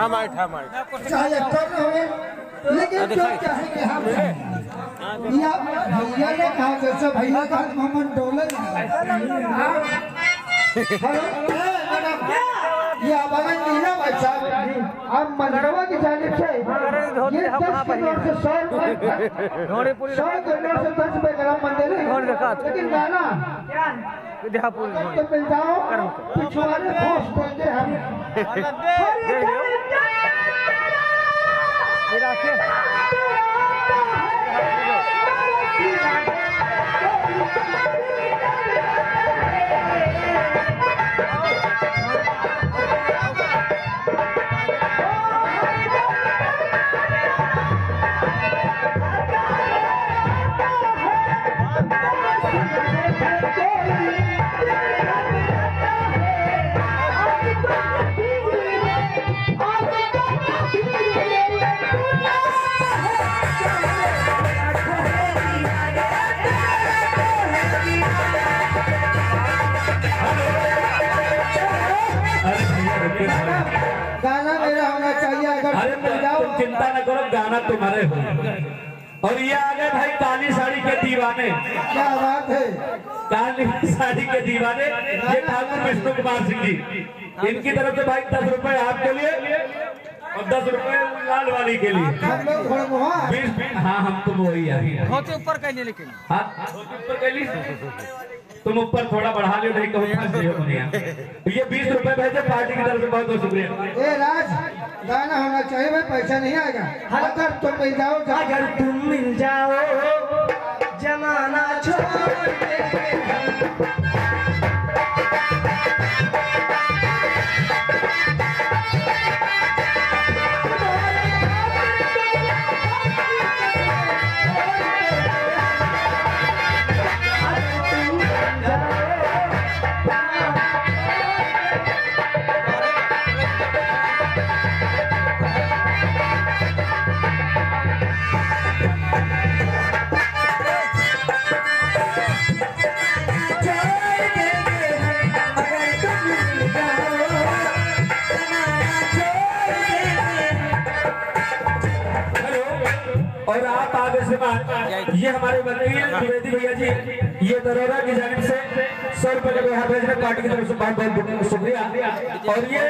ठमाई ठमाई चाहे न होवे लेकिन जो चाहे कि हम? या भैया ने कहा जैसे भैया का मोहम्मद डोले हेलो? ए, मैडम ये हमारा नीला बच्चा अब मंडरवा की जानिब से ये दस करोड़ से सौ रुपए सौ करोड़ से दस रुपए ग्राम मंदिर है। लेकिन गाना तो पिछवाड़े घोष देंगे हम। Thank you. गाना मेरा होना चाहिए अगर अरे तुम जाओ। चिंता न करो गाना तुम्हारे हो। और ये आ गए भाई काली साड़ी के दीवाने। क्या बात है? काली साड़ी के दीवाने ये ठाकुर विष्णु कुमार सिंह जी। इनकी तरफ़ से भाई दस रुपए आपके लिए और दस रुपए लाल वाली के लिए। बीस बीस हाँ हम तो वही होते ऊपर कहने लेकिन हाँ ऊपर तुम ऊपर थोड़ा बढ़ा लियो नहीं कहूँ फंस जियो दुनिया ये बीस रुपए भेजे पार्टी की तरफ़ से बहुत बहुत शुक्रिया। ए राज गाना होना चाहिए भाई पैसा नहीं आएगा। अगर तुम मिल जाओ अगर तुम मिल जाओ जमाना छोड़ और आप आगे से ये हमारे वकील द्विवेदी भैया जी, ये दरोरा की जानी से सौ रुपए का व्यवहार भेज रहे पार्टी की तरफ़ से बहुत बहुत शुक्रिया। और ये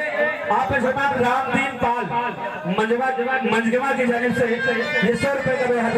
आप रामदीन पाल, मंजवा, मंजगवा की जानी से ये सौ रुपए का व्यवहार